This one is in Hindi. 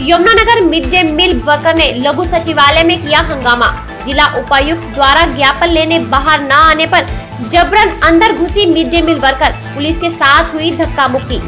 Yamunanagar mid day meal worker ने लघु सचिवालय में किया हंगामा। जिला उपायुक्त द्वारा ज्ञापन लेने बाहर न आने पर जबरन अंदर घुसी mid day meal worker, police के साथ हुई धक्का मुक्की